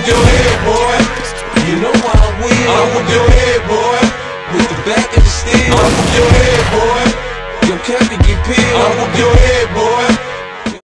whoop your head, boy. You know why I will. I'll whoop your head, boy. With the back of the steel. I'll whoop your head, boy. Your captain get peeled. I'll whoop your head.